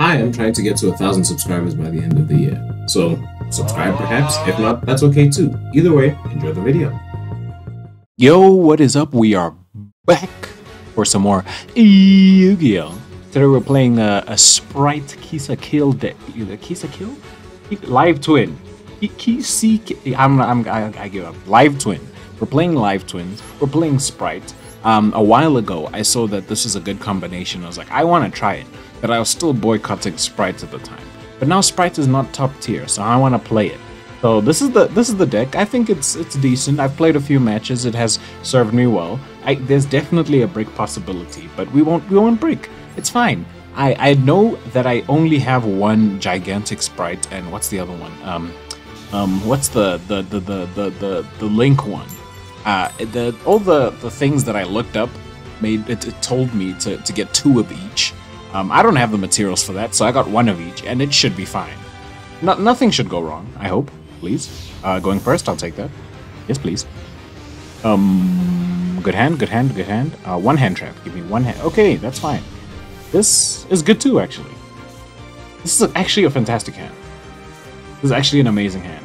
I am trying to get to a thousand subscribers by the end of the year. So subscribe perhaps. If not, that's okay too. Either way, enjoy the video. Yo, what is up? We are back for some more Yu-Gi-Oh! Today we're playing a, a Spright Kisa Kill deck. Either Ki-sikil? Live Twin. Kisa I'm, I'm, I, I give up. Live Twin. We're playing Live Twins. We're playing Spright. Um, a while ago, I saw that this is a good combination. I was like, I want to try it. But I was still boycotting Spright at the time. But now Spright is not top tier, so I want to play it. So this is the this is the deck. I think it's it's decent. I've played a few matches. It has served me well. I, there's definitely a brick possibility, but we won't we won't break. It's fine. I, I know that I only have one gigantic spright and what's the other one? Um, um, what's the the the the the the, the link one? Uh, the all the the things that I looked up made it, it told me to to get two of each. Um, I don't have the materials for that, so I got one of each, and it should be fine. No, nothing should go wrong. I hope. Please. Uh, going first, I'll take that. Yes, please. Um, good hand, good hand, good hand. Uh, one hand trap. Give me one hand. Okay, that's fine. This is good too, actually. This is actually a fantastic hand. This is actually an amazing hand.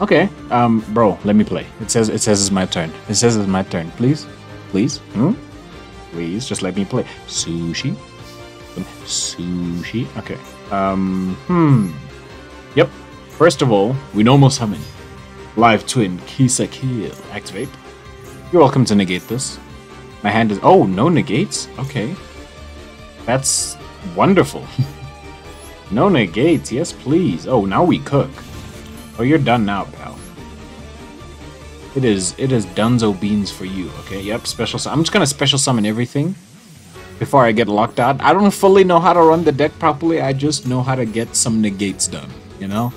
Okay, um, bro, let me play. It says it says it's my turn. It says it's my turn. Please, please, hmm? Please, just let me play. Sushi, sushi. Okay. Um. Hmm. Yep. First of all, we normal summon. Live Twin Ki-sikil. Activate. You're welcome to negate this. My hand is. Oh, no negates? Okay. That's wonderful. no negates. Yes, please. Oh, now we cook. Oh, you're done now, pal. It is. It is Dunzo beans for you. Okay. Yep. Special. I'm just gonna special summon everything before I get locked out. I don't fully know how to run the deck properly. I just know how to get some negates done. You know.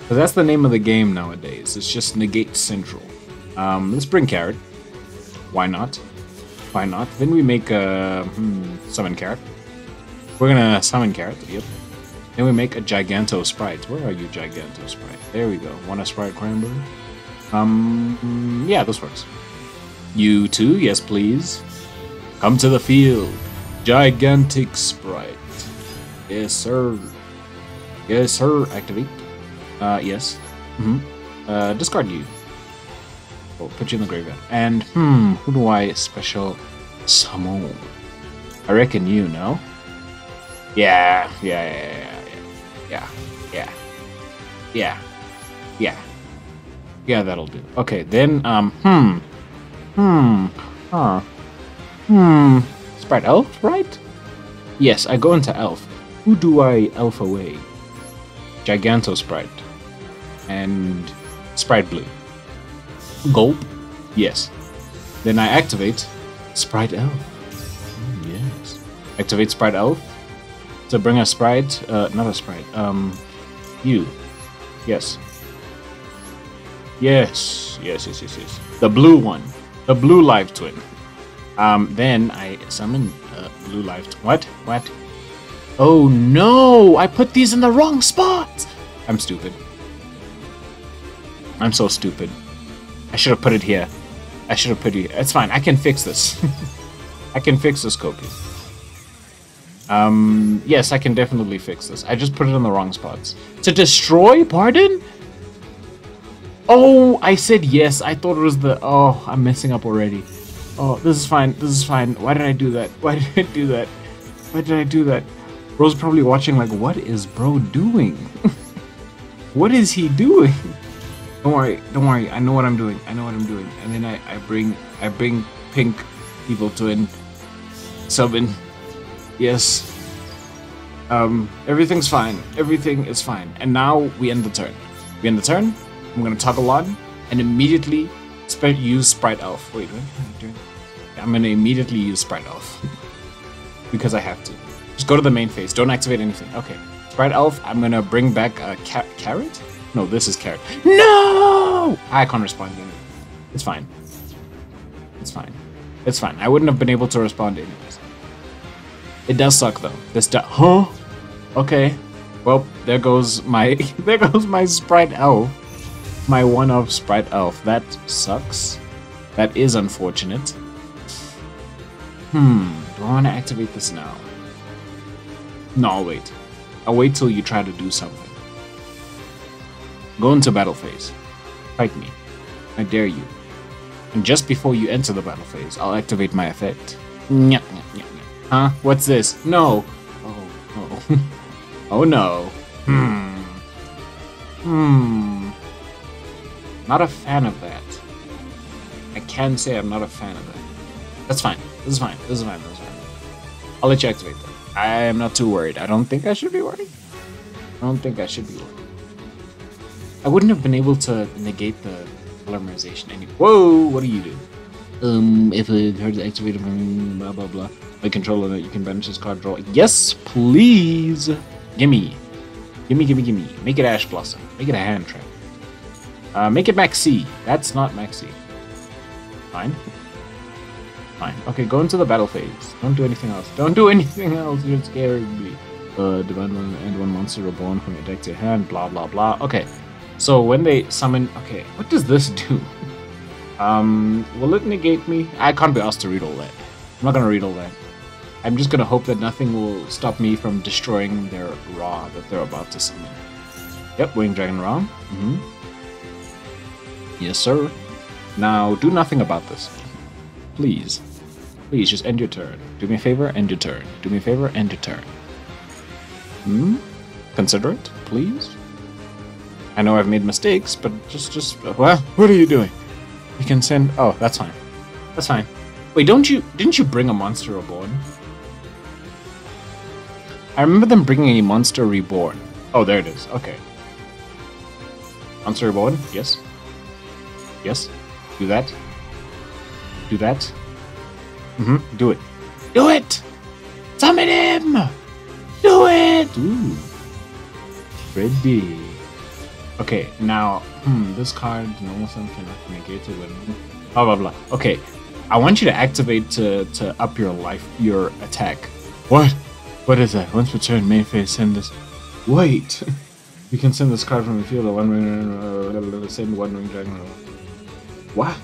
Because that's the name of the game nowadays. It's just Negate Central. Um, let's bring Carrot. Why not? Why not? Then we make a hmm, summon Carrot. We're gonna summon Carrot. Yep. Then we make a Giganto Spright. Where are you, Giganto Spright? There we go. Want a Spright Cranberry? Um, yeah, this works. You too, yes please. Come to the field. Gigantic Spright. Yes, sir. Yes, sir. Activate. Uh, yes. Mm hmm Uh, discard you. We'll put you in the graveyard. And, hmm, who do I special summon? I reckon you, no? Yeah, yeah, yeah, yeah, yeah, yeah, yeah, yeah, that'll do. Okay, then, um, hmm, hmm, huh, hmm, Spright Elf, right? Yes, I go into Elf. Who do I Elf away? Giganto Spright and Spright Blue. Gulp? Yes. Then I activate Spright Elf. Mm, yes. Activate Spright Elf to bring a Spright, uh, not a Spright, um, you. Yes. Yes, yes, yes, yes, yes. The blue one. The blue live twin. Um, then I summon uh, blue life. What? What? Oh no! I put these in the wrong spot! I'm stupid. I'm so stupid. I should have put it here. I should have put it. here. It's fine. I can fix this. I can fix this, Koki. Um, yes, I can definitely fix this. I just put it in the wrong spots. To destroy? Pardon? Oh, I said yes. I thought it was the... Oh, I'm messing up already. Oh, this is fine. This is fine. Why did I do that? Why did I do that? Why did I do that? Bro's probably watching like, what is bro doing? what is he doing? Don't worry, don't worry. I know what I'm doing. I know what I'm doing. And then I, I bring I bring pink evil twin summon. Yes. Um, everything's fine. Everything is fine. And now we end the turn. We end the turn. I'm gonna toggle on and immediately sp- use Spright Elf. Wait, what am I doing? I'm gonna immediately use Spright Elf because I have to. Just go to the main phase. Don't activate anything. Okay. Spright Elf. I'm gonna bring back a ca- carrot. No, this is carrot. No! I can't respond to anything. It's fine. It's fine. It's fine. I wouldn't have been able to respond anyways. It does suck though. This does. Huh? Okay. Well, there goes my there goes my spright elf. My one of spright elf. That sucks. That is unfortunate. Hmm. Do I want to activate this now? No, I'll wait. I'll wait till you try to do something. Go into battle phase. Fight me. I dare you. And just before you enter the battle phase, I'll activate my effect. Nya, nya, nya, nya. Huh? What's this? No. Oh, no. oh, no. Hmm. Hmm. Not a fan of that. I can say I'm not a fan of that. That's fine. This is fine. This is fine. This is fine. I'll let you activate that. I am not too worried. I don't think I should be worried. I don't think I should be worried. I wouldn't have been able to negate the polymerization anyway. Whoa! What do you do? Um, if a card is activated from blah blah blah, by controller that you can banish this card draw. Yes, please. Gimme, gimme, gimme, gimme. Make it Ash Blossom. Make it a hand trap. Uh, make it Maxi. That's not Maxi. Fine. Fine. Okay, go into the battle phase. Don't do anything else. Don't do anything else. You're scaring me. Uh, divine one and one monster reborn from your deck to your hand. Blah blah blah. Okay. So when they summon, okay, what does this do? Um, will it negate me? I can't be asked to read all that. I'm not gonna read all that. I'm just gonna hope that nothing will stop me from destroying their Ra that they're about to summon. Yep, Winged Dragon Ra. Mm-hmm. Yes, sir. Now, do nothing about this. Please. Please, just end your turn. Do me a favor, end your turn. Do me a favor, end your turn. Hmm? Consider it, please? I know I've made mistakes, but just, just, well, what are you doing? You can send, oh, that's fine. That's fine. Wait, don't you, didn't you bring a Monster Reborn? I remember them bringing a Monster Reborn. Oh, there it is, okay. Monster Reborn, yes. Yes, do that. Do that. Mm-hmm, do it. Do it! Summon him! Do it! Ooh. Ready. Okay, now, hmm, this card, normal summon cannot be negated when blah blah blah. Okay, I want you to activate to to up your life, your attack. What? What is that? Once per turn, main phase, send this. Wait! you can send this card from the field of one ring, uh, send one ring dragon. What?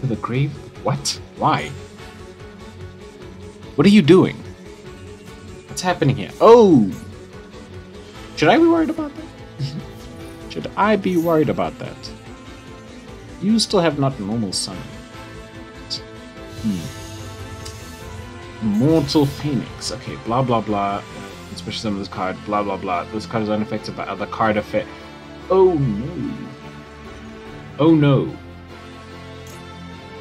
To the grave? What? Why? What are you doing? What's happening here? Oh! Should I be worried about that? Should I be worried about that? You still have not normal summon. Hmm. Mortal Phoenix. Okay, blah blah blah. Especially some of this card, blah blah blah. This card is unaffected by other card effect. Oh no. Oh no.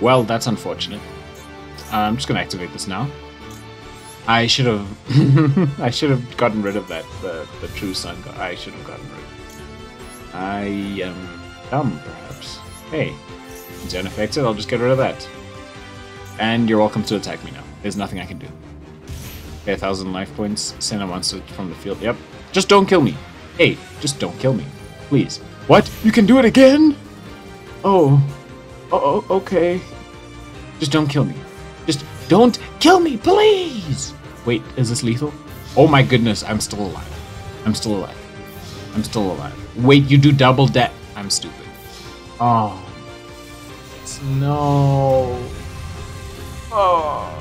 Well, that's unfortunate. I'm just gonna activate this now. I should have. I should have gotten rid of that. The the true sun. I should have gotten rid. of. I am dumb, perhaps. Hey, it's unaffected. I'll just get rid of that. And you're welcome to attack me now. There's nothing I can do. Okay, a thousand life points. Send a monster from the field. Yep. Just don't kill me. Hey, just don't kill me, please. What? You can do it again? Oh. Oh, okay. Just don't kill me. Just don't kill me, please! Wait, is this lethal? Oh my goodness, I'm still alive. I'm still alive. I'm still alive. Wait, you do double that? I'm stupid. Oh. No. Oh.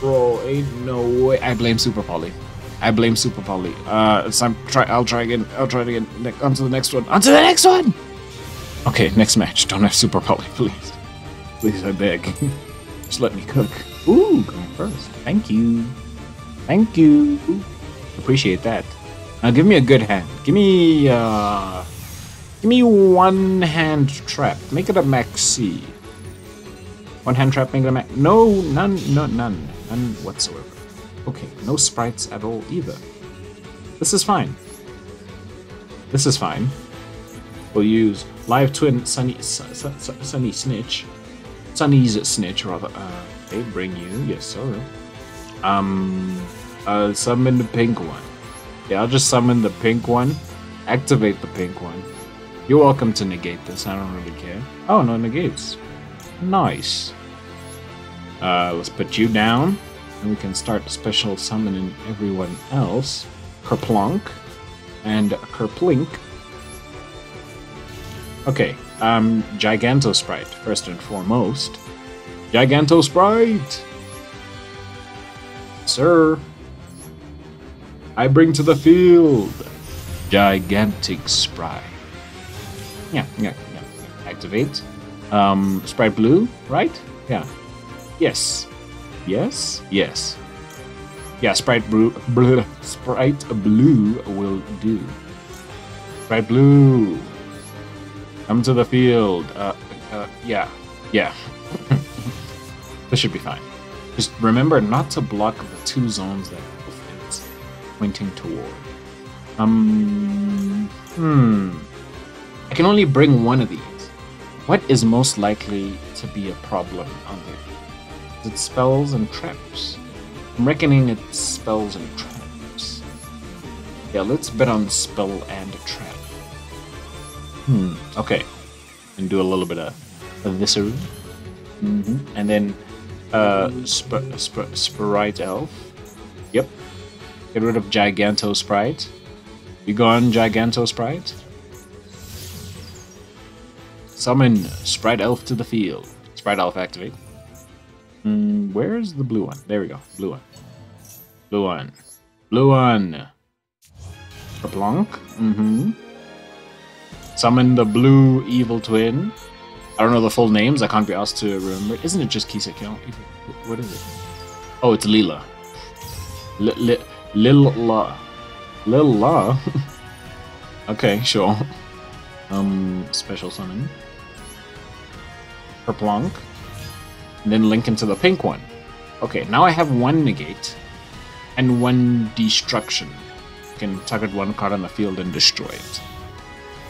Bro, ain't no way. I blame Super Poly. I blame Super Poly. Uh, it's time. Try. I'll try again. I'll try it again. Ne- on to the next one. On to the next one. Okay, next match. Don't have Super Poly, please. Please, I beg. Just let me cook. Ooh, going first. Thank you. Thank you. Appreciate that. Now give me a good hand. Give me uh give me one hand trap. Make it a maxi. One hand trap, make it a max. No, none, no, none, none whatsoever. Okay, no sprights at all either. This is fine. This is fine. We'll use live twin Sunny Su- Su- Su- Sunny Snitch. Sunny's Snitch, rather. Uh, they bring you, yes, sir. Um, summon the pink one. Yeah, I'll just summon the pink one. Activate the pink one. You're welcome to negate this. I don't really care. Oh, no negates. Nice. Uh, let's put you down, and we can start special summoning everyone else. Kerplunk and Kerplink. Okay, um, Giganto Spright, first and foremost. Giganto Spright! Sir. I bring to the field gigantic spright. Yeah, yeah, yeah. Activate. Um, spright blue, right? Yeah. Yes. Yes. Yes. Yeah, spright blue. blue spright blue will do. Spright blue. Come to the field. Uh, uh yeah, yeah. this should be fine. Just remember not to block the two zones that it's pointing toward. Um, hmm. I can only bring one of these. What is most likely to be a problem on there? Is it spells and traps? I'm reckoning it's spells and traps. Yeah, let's bet on spell and trap. Hmm, okay. And do a little bit of, of visceral. Mm-hmm. And then uh, sp- sp- Spright Elf. Yep. Get rid of Giganto Spright. You gone, Giganto Spright? Summon Spright Elf to the field. Spright Elf activate. Mm, where's the blue one? There we go. Blue one. Blue one. Blue one. Blanc. Mm-hmm. Summon the blue evil twin. I don't know the full names. I can't be asked to remember. Isn't it just Kiseki? What is it? Oh, it's Lil-la. Lil La. Lil-la. okay, sure. Um, special summon. Kerplunk. And then link into the pink one. Okay, now I have one negate and one destruction. I can target one card on the field and destroy it.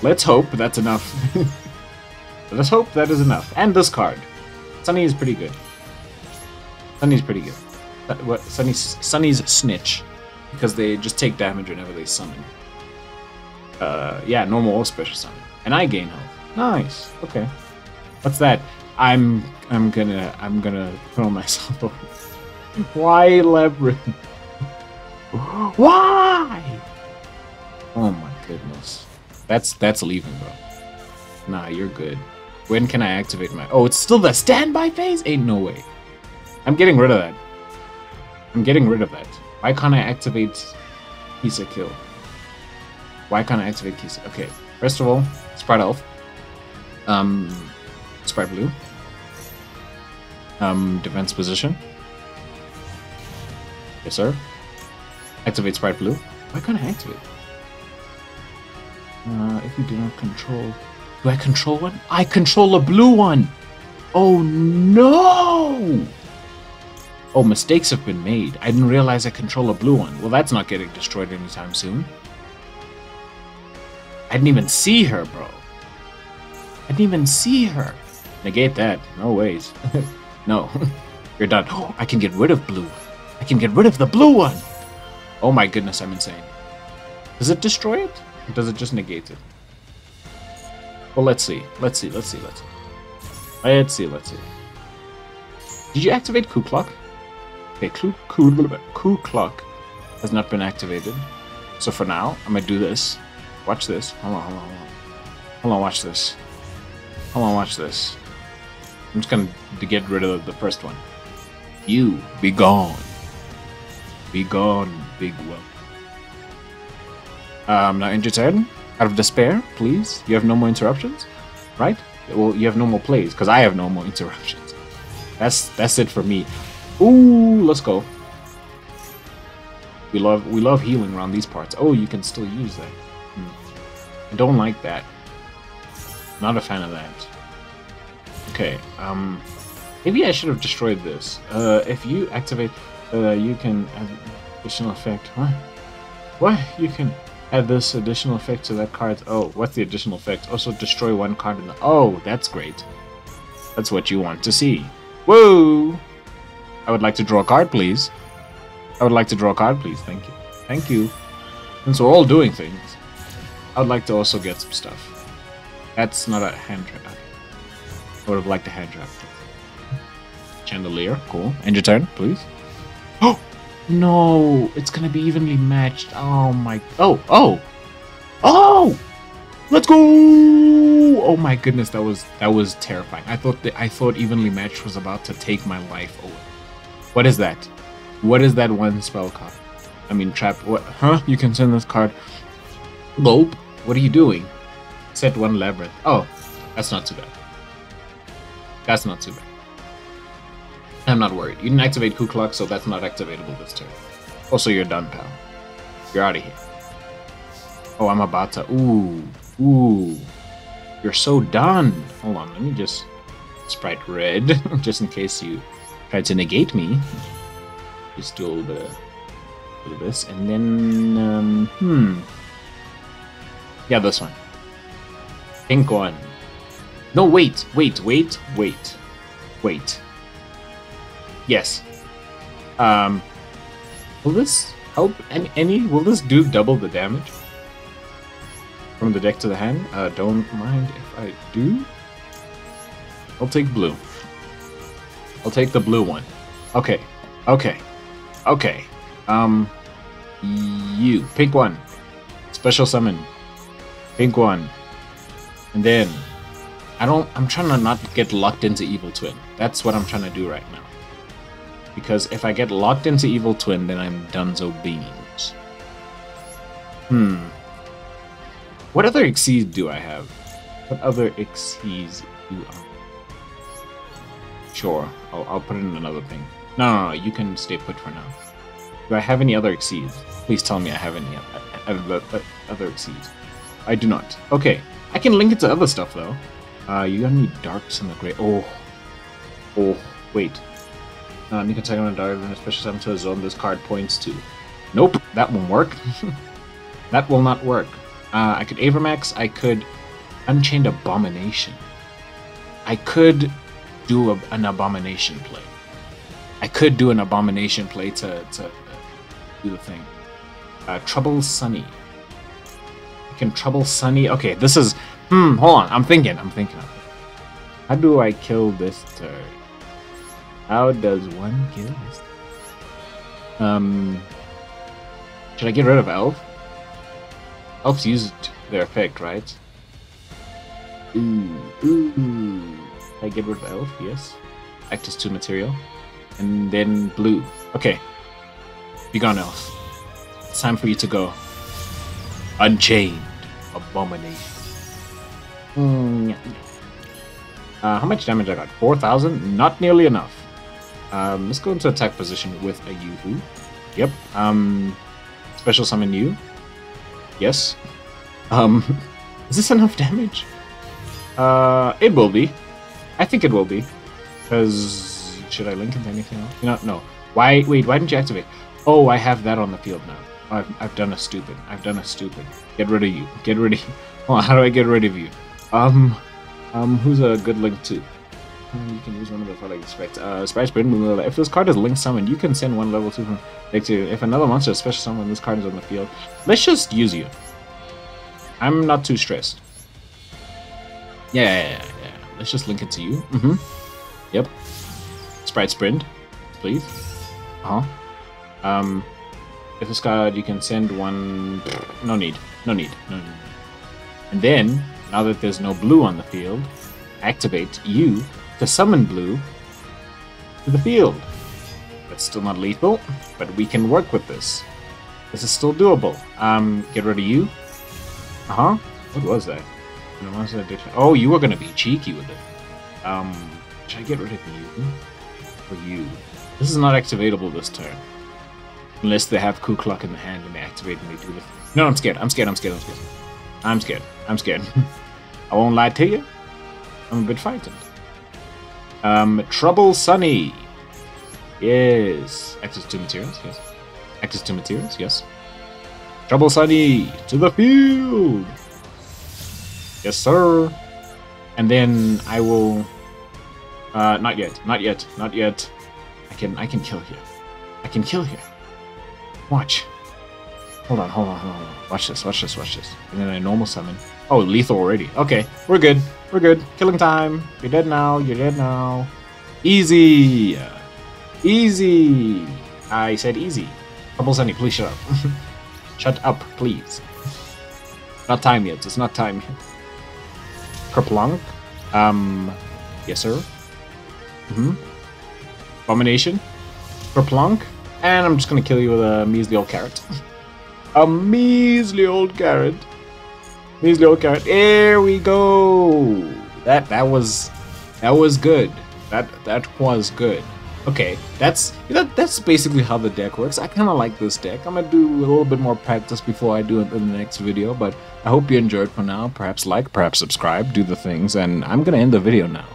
Let's hope that's enough. Let's hope that is enough. And this card. Sunny is pretty good. Sunny's pretty good. That, what Sunny's Sunny's snitch. Because they just take damage whenever they summon. Uh yeah, normal or special summon. And I gain health. Nice. Okay. What's that? I'm I'm gonna I'm gonna throw myself over. Why Labrynth? Why? Oh my goodness. That's that's leaving, bro. Nah, you're good. When can I activate my... Oh, it's still the standby phase? Ain't no way. I'm getting rid of that. I'm getting rid of that. Why can't I activate Ki-sikil? Why can't I activate Kisa? Okay, first of all, Spright Elf. Um, Spright Blue. Um, defense position. Yes, sir. Activate Spright Blue. Why can't I activate? Uh, if you do not control do I control one? I control a blue one! Oh no! Oh, mistakes have been made. I didn't realize I control a blue one. Well, that's not getting destroyed anytime soon. I didn't even see her, bro. I didn't even see her. Negate that. No ways. no. You're done. Oh, I can get rid of blue. I can get rid of the blue one. Oh my goodness, I'm insane. Does it destroy it? Or does it just negate it? Well, let's see. Let's see. Let's see. Let's see. Let's see. Let's see. Did you activate Cooclock? Okay, Coup, Coup, Cooclock has not been activated. So for now, I'm gonna do this. Watch this. Hold on, hold on, hold on. Hold on, watch this. Hold on, watch this. I'm just gonna get rid of the first one. You, be gone. Be gone, big whelp. Um, now end your turn out of despair, please. You have no more interruptions, right? Well, you have no more plays because I have no more interruptions. That's that's it for me. Ooh, let's go. We love we love healing around these parts. Oh, you can still use that. Hmm. I don't like that. Not a fan of that. Okay, um, maybe I should have destroyed this. Uh, if you activate, uh, you can additional effect. What? What? You can add this additional effect to that card. Oh, what's the additional effect? Also destroy one card in the... Oh, that's great. That's what you want to see. Whoa! I would like to draw a card, please. I would like to draw a card, please. Thank you. Thank you. Since we're all doing things, I would like to also get some stuff. That's not a hand trap. I would have liked a hand trap. Chandelier, cool. End your turn, please. Oh! No, it's gonna be evenly matched. Oh my. Oh, oh, oh! Let's go! Oh my goodness, that was that was terrifying. I thought that I thought evenly matched was about to take my life away. What is that? What is that one spell card? I mean, trap. What? Huh? You can send this card. Nope. What are you doing? Set one Labrynth. Oh, that's not too bad. That's not too bad. I'm not worried. You didn't activate Ku Klux, so that's not activatable this turn. Also, you're done, pal. You're out of here. Oh, I'm about to. Ooh. Ooh. You're so done. Hold on, let me just spright red, just in case you try to negate me. Just do a little bit of, this, and then um, hmm, yeah, this one, pink one. No, wait, wait, wait, wait, wait. Yes. Um, will this help any? any will this do double the damage? from the deck to the hand. Uh, don't mind if I do. I'll take blue. I'll take the blue one. Okay. Okay. Okay. Um, you. Pink one. Special summon. Pink one. And then, I don't, I'm trying to not get locked into Evil Twin. That's what I'm trying to do right now. Because if I get locked into Evil Twin, then I'm donezo beans. Hmm. What other Xyz do I have? What other Xyz do I Sure, I'll, I'll put it in another thing. No, no, no, you can stay put for now. Do I have any other Xyz? Please tell me I have any other, other Xyz. I do not. Okay, I can link it to other stuff though. Uh, you got any darks in the gray? Oh, oh, wait. Uh, you can take on a dark and special summon to a zone this card points to. Nope, that won't work. that will not work. Uh, I could Avramax. I could Unchained Abomination. I could do a, an Abomination play. I could do an Abomination play to, to uh, do the thing. Uh, Trouble Sunny. I can Trouble Sunny. Okay, this is. Hmm, hold on. I'm thinking. I'm thinking. How do I kill this turd? How does one kill this? Um. Should I get rid of Elf? Elf's used their effect, right? Ooh, ooh. I get rid of elf, yes. Act as 2 material. And then blue. Okay. Be gone, elf. It's time for you to go. Unchained. Abomination. Mm. Uh, how much damage I got? 4,000? Not nearly enough. Um, let's go into attack position with a Yoo-Hoo. Yep. Um, special summon you. Yes. Um, is this enough damage? Uh, it will be. I think it will be. Because should I link into anything else? Know, no. Why? Wait. Why didn't you activate? Oh, I have that on the field now. I've, I've done a stupid. I've done a stupid. Get rid of you. Get rid of you. How do I get rid of you? Um, um, who's a good link to? Hmm, you can use one of the following specs. Uh, Spice Britain, if this card is link summoned, you can send one level 2 from. If another monster is special summon, this card is on the field. Let's just use you. I'm not too stressed. Yeah, yeah, yeah, yeah. Let's just link it to you. Mm-hmm. Yep. Spright Sprind, please. Uh-huh. Um, if it's card, you can send one... No need. No need. No need. And then, now that there's no blue on the field, activate you to summon blue to the field. That's still not lethal, but we can work with this. This is still doable. Um, get rid of you. Uh huh. What was that? Oh, you were gonna be cheeky with it. Um, should I get rid of you? Or you? This is not activatable this turn. Unless they have Ku Klux in the hand and they activate and they do the No, I'm scared. I'm scared. I'm scared. I'm scared. I'm scared. I'm scared. I won't lie to you. I'm a bit frightened. Um, Trouble Sunny. Yes. Access to materials, yes. Access to materials, yes. Trouble Sunny, to the field! Yes, sir. And then I will... Uh, not yet, not yet, not yet. I can, I can kill here. I can kill here. Watch. Hold on, hold on, hold on. Watch this, watch this, watch this. And then I normal summon. Oh, lethal already. Okay, we're good. We're good. Killing time. You're dead now. You're dead now. Easy. Easy. I said easy. Trouble Sunny, please shut up. Shut up, please. Not time yet. It's not time yet. Kerplunk. Um, yes, sir. Mm-hmm. Abomination. Kerplunk. And I'm just gonna kill you with a measly old carrot. a measly old carrot. Measly old carrot. There we go. That that was that was good. That that was good. Okay, that's that, that's basically how the deck works. I kind of like this deck. I'm gonna do a little bit more practice before I do it in the next video, but I hope you enjoyed for now. Perhaps like, perhaps subscribe, do the things, and I'm gonna end the video now.